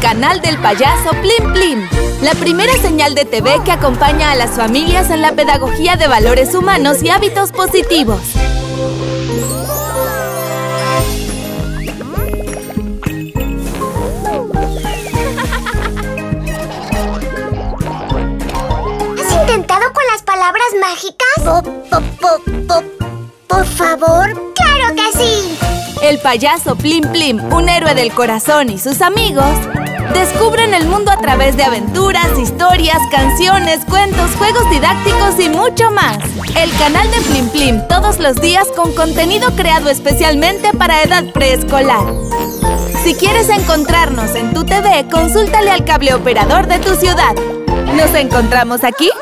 canal del payaso Plim Plim, la primera señal de TV que acompaña a las familias en la pedagogía de valores humanos y hábitos positivos. ¿Has intentado con las palabras mágicas? ¿Por favor? ¡Claro que sí! El payaso Plim Plim, un héroe del corazón y sus amigos descubren el mundo a través de aventuras, historias, canciones, cuentos, juegos didácticos y mucho más. El canal de Plim Plim todos los días con contenido creado especialmente para edad preescolar. Si quieres encontrarnos en tu TV, consúltale al cable operador de tu ciudad. ¿Nos encontramos aquí?